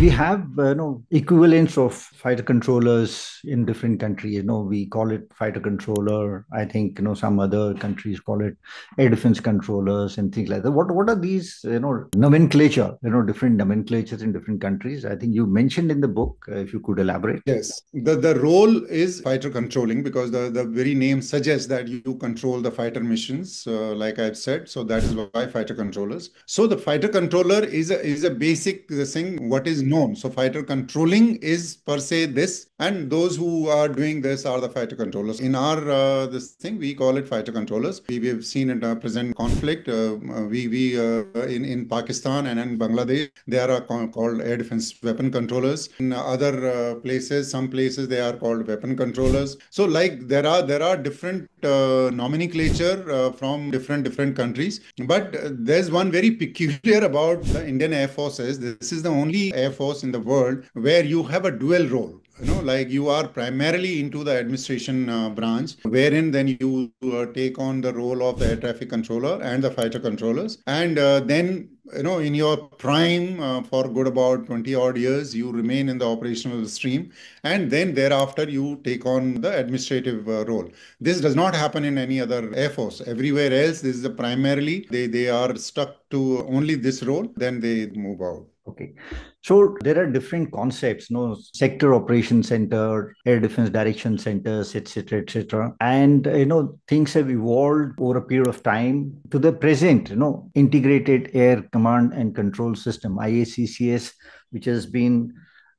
we have uh, you know equivalents of fighter controllers in different countries. You know we call it fighter controller. I think you know some other countries call it air defense controllers and things like that. What what are these you know nomenclature you know different nomenclatures in different countries? I think you mentioned in the book uh, if you could elaborate. Yes. The the role is fighter controlling because the the very name suggests that you control the fighter missions uh, like i've said. So that is why fighter controllers. So the fighter controller is a is a basic thing what is known. So fighter controlling is per se this, and those who are doing this are the fighter controllers. In our uh, this thing, we call it fighter controllers. We, we have seen in a present conflict. Uh, we we uh, in in Pakistan and in Bangladesh, they are uh, called air defense weapon controllers. In other uh, places, some places they are called weapon controllers. So like there are there are different uh, nomenclature from different different countries, but there's one very peculiar about the Indian Air Forces. This is the only air force in the world where you have a dual role you know like you are primarily into the administration uh, branch wherein then you uh, take on the role of the air traffic controller and the fighter controllers. And uh, then you know in your prime uh, for good about 20 odd years you remain in the operational stream. And then thereafter you take on the administrative uh, role. This does not happen in any other air force. Everywhere else this is primarily they they are stuck to only this role then they move out Okay. So there are different concepts, no sector operation center, air defense direction centers, etc., etc. And you know, things have evolved over a period of time to the present, you know, integrated air command and control system, IACCS, which has been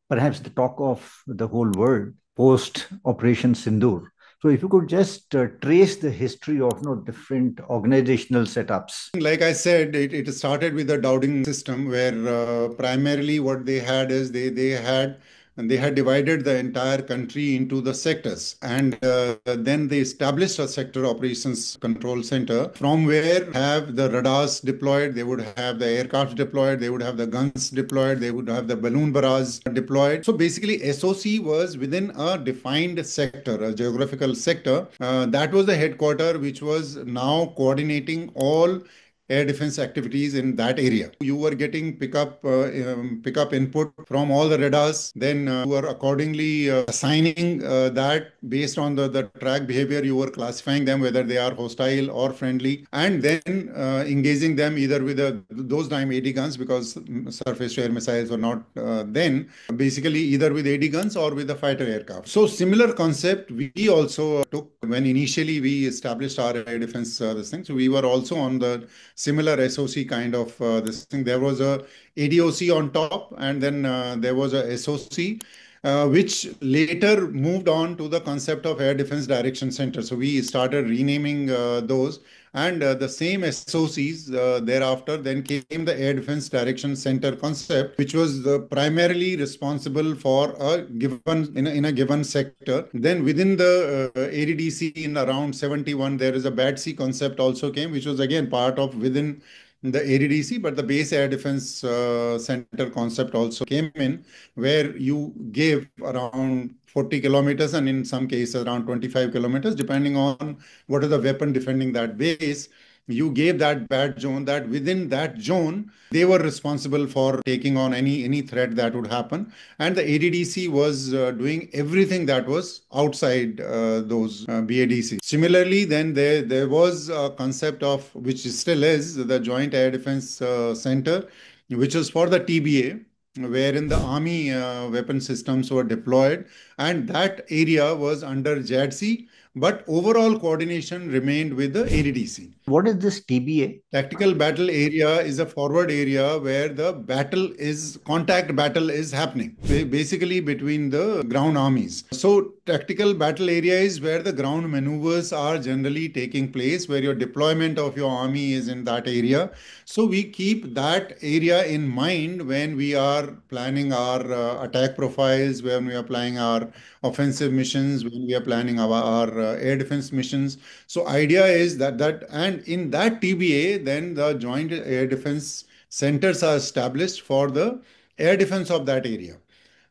perhaps the talk of the whole world post Operation Sindoor. So if you could just uh, trace the history of you know, different organizational setups. Like I said, it, it started with the Dowding system where uh, primarily what they had is they, they had and they had divided the entire country into the sectors. And uh, then they established a sector operations control center from where have the radars deployed. They would have the aircraft deployed. They would have the guns deployed. They would have the balloon barrage deployed. So basically soc was within a defined sector a geographical sector. Uh, that was the headquarter which was now coordinating all air defense activities in that area. You were getting pickup uh, um, pickup input from all the radars. Then uh, you were accordingly uh, assigning uh, that based on the, the track behavior. You were classifying them whether they are hostile or friendly, and then uh, engaging them either with a, those time AD guns because surface to air missiles were not uh, then. Basically, either with AD guns or with the fighter aircraft. So similar concept we also took when initially we established our air defense this thing. So we were also on the similar SOC kind of uh, this thing. There was a ADOC on top, and then uh, there was a SOC. Uh, which later moved on to the concept of air defense direction center. So we started renaming uh, those and uh, the same SOCs uh, thereafter then came the Air Defense Direction Center concept, which was uh, primarily responsible for a given in a, in a given sector. Then within the uh, ADDC in around 71, there is a BADC concept also came, which was again part of within the ADDC, but the base air defense uh, center concept also came in, where you gave around 40 kilometers and in some cases around 25 kilometers, depending on what is the weapon defending that base you gave that bad zone that within that zone they were responsible for taking on any any threat that would happen. And the addc was uh, doing everything that was outside uh, those uh, badc similarly then there there was a concept of which still is the joint air defense uh, center which was for the tba wherein the army uh, weapon systems were deployed. And that area was under JADC but overall coordination remained with the ADDC. What is this TBA? Tactical battle area is a forward area where the battle is contact battle is happening basically between the ground armies. So tactical battle area is where the ground maneuvers are generally taking place where your deployment of your army is in that area. So we keep that area in mind when we are planning our uh, attack profiles, when we are planning our offensive missions, when we are planning our, our uh, Uh, air defense missions. So idea is that that and in that TBA, then the joint air defense centers are established for the air defense of that area.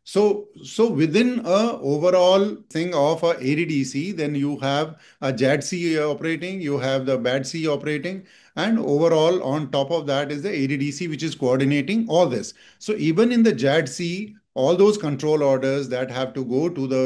So, so within a overall thing of a ADDC, then you have a JADC operating, you have the BADC operating, and overall on top of that is the ADDC, which is coordinating all this. So even in the JADC, all those control orders that have to go to the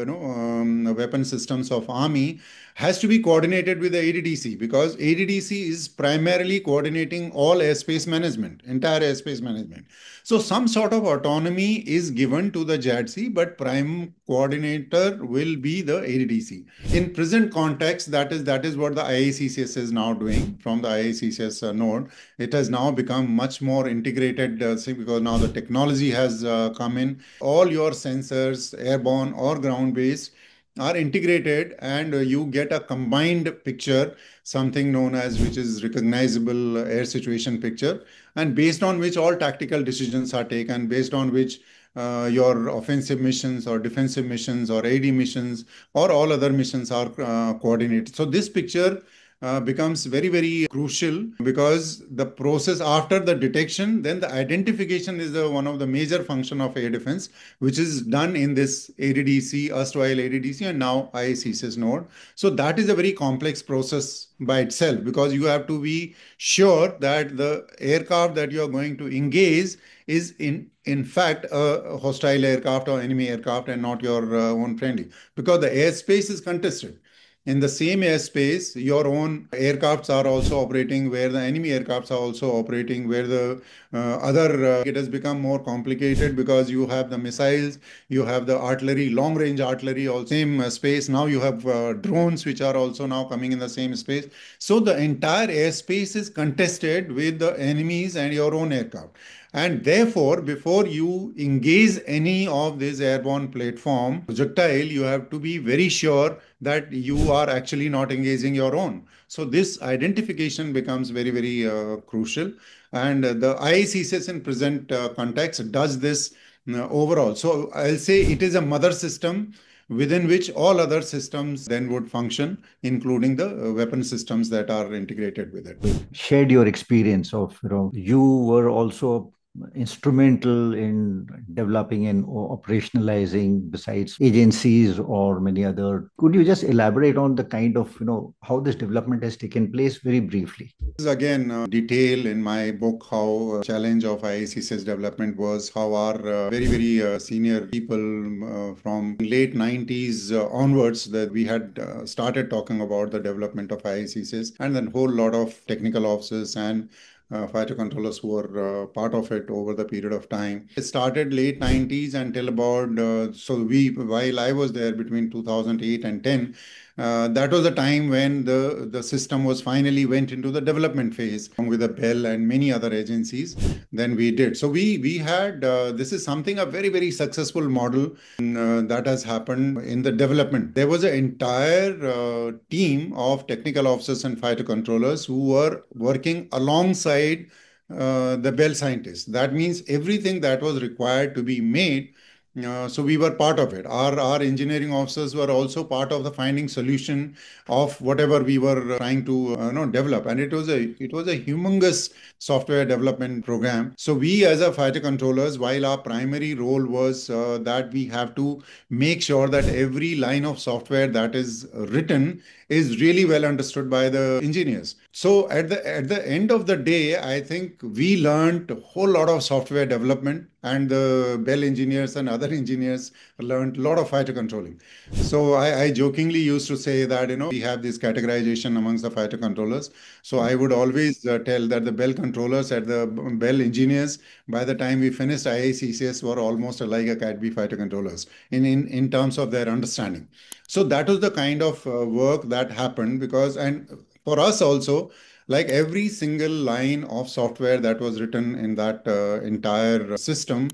you know um, weapon systems of army has to be coordinated with the ADDC because ADDC is primarily coordinating all airspace management, entire airspace management. So some sort of autonomy is given to the JADC, but prime coordinator will be the ADDC. In present context, that is that is what the IACCS is now doing from the IACCS uh, node. It has now become much more integrated uh, because now the technology has uh, come in. All your sensors, airborne or ground-based, are integrated and you get a combined picture, something known as which is recognizable air situation picture, and based on which all tactical decisions are taken, based on which uh, your offensive missions or defensive missions or AD missions or all other missions are uh, coordinated. So this picture uh, becomes very, very crucial because the process after the detection, then the identification is the, one of the major function of air defense, which is done in this ADDC, erstwhile ADDC, and now IACCS node. So that is a very complex process by itself because you have to be sure that the aircraft that you are going to engage is in in fact a hostile aircraft or enemy aircraft and not your uh, own friendly because the airspace is contested in the same airspace, your own aircrafts are also operating, where the enemy aircrafts are also operating, where the uh, other, uh, it has become more complicated because you have the missiles, you have the artillery, long range artillery, all same uh, space. Now you have uh, drones, which are also now coming in the same space. So the entire airspace is contested with the enemies and your own aircraft. And therefore, before you engage any of this airborne platform projectile, you have to be very sure that you are actually not engaging your own. So this identification becomes very, very uh, crucial. And uh, the IACCS in present uh, context does this overall. So I'll say it is a mother system within which all other systems then would function, including the weapon systems that are integrated with it. Shared your experience of, you know, you were also instrumental in developing and operationalizing besides agencies or many other. Could you just elaborate on the kind of you know how this development has taken place very briefly? This is again uh, detail in my book how uh, challenge of IACCS development was how our uh, very very uh, senior people uh, from late 90s uh, onwards that we had started talking about the development of IACCS and then whole lot of technical officers and uh, fighter controllers who were uh, part of it over the period of time. It started late 90s until about, uh, so we, while I was there between 2008 and 10, uh, that was the time when the, system was finally went into the development phase with the BEL and many other agencies than we did. So we we had uh, this is something a very very successful model uh, that has happened in the development. There was an entire uh, team of technical officers and fighter controllers who were working alongside uh, the BEL scientists. That means everything that was required to be made uh, so we were part of it. Our our engineering officers were also part of the finding solution of whatever we were trying to uh, you know develop, and it was a it was a humongous software development program. So we as a fighter controllers, while our primary role was uh, that we have to make sure that every line of software that is written is really well understood by the engineers. So at the at the end of the day, I think we learned a whole lot of software development and the BEL engineers and other engineers learned a lot of fighter controlling. So I, I, jokingly used to say that you know we have this categorization amongst the fighter controllers. So I would always uh, tell that the BEL controllers at the BEL engineers, by the time we finished IACCS, were almost like a Cat B fighter controllers in, in in terms of their understanding. So that was the kind of uh, work that happened because and for us also like every single line of software that was written in that uh, entire system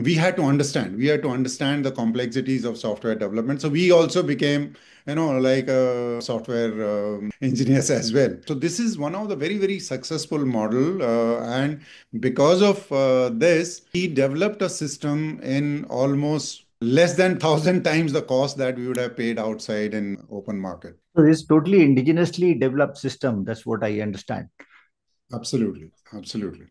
we had to understand. We had to understand the complexities of software development. So we also became you know like uh, software uh, engineers as well. So this is one of the very very successful model uh, and because of uh, this he developed a system in almost less than thousand times the cost that we would have paid outside in open market so it's totally indigenously developed system. That's what I understand. Absolutely. Absolutely.